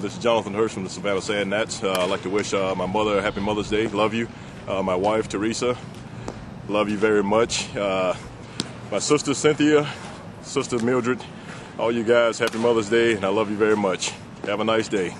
This is Jonathan Hurst from the Savannah Sand Gnats. Uh, I'd like to wish uh, my mother a happy Mother's Day. Love you. Uh, my wife, Teresa. Love you very much. Uh, my sister, Cynthia. Sister, Mildred. All you guys, happy Mother's Day, and I love you very much. Have a nice day.